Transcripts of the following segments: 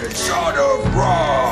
It's son of Ra.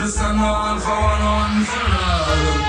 Just another one for on for all.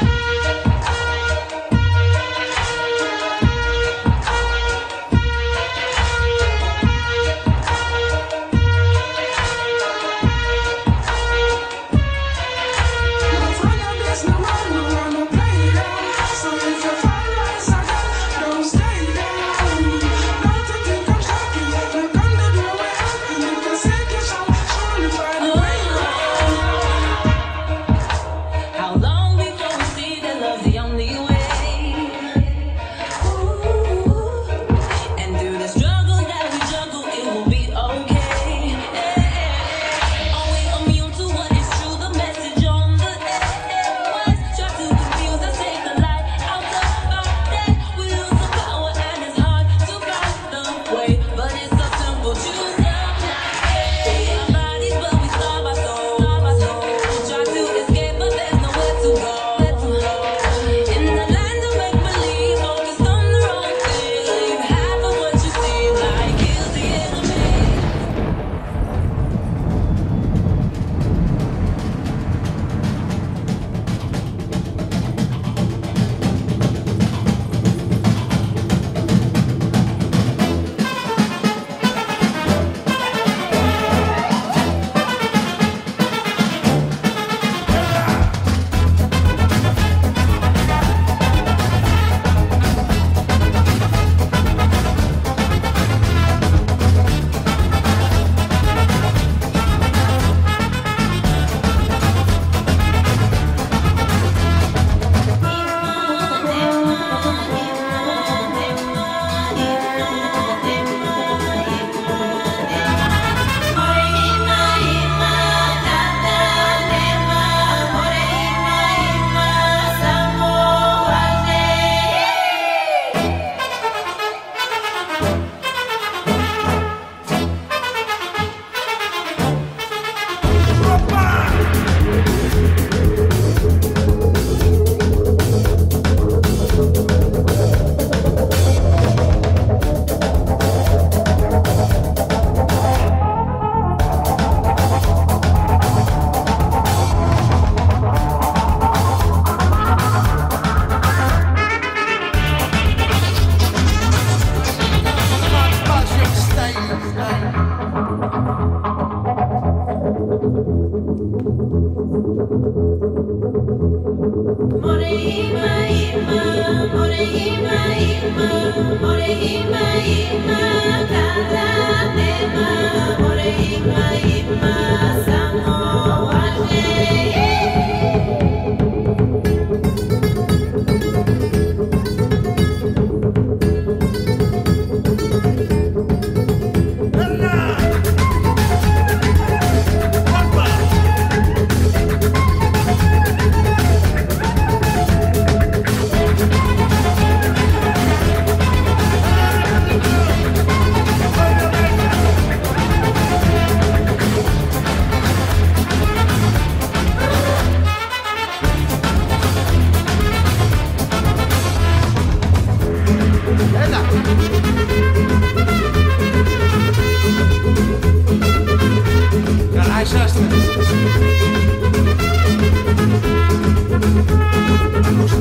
Sama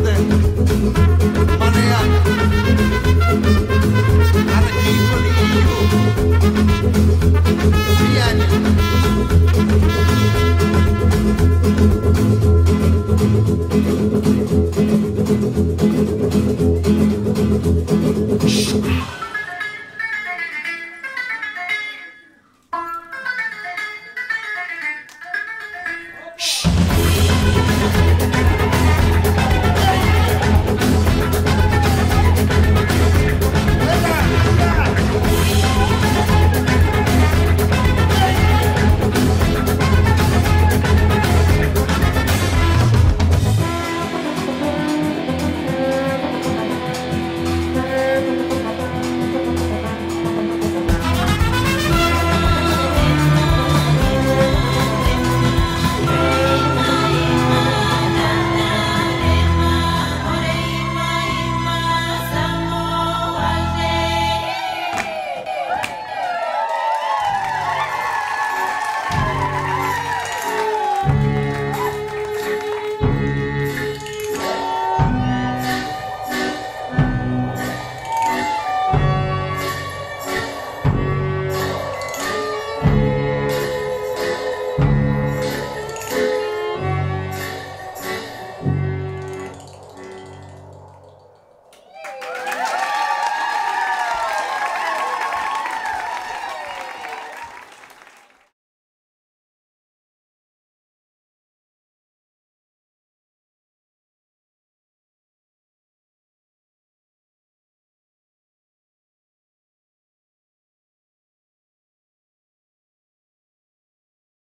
Thank you.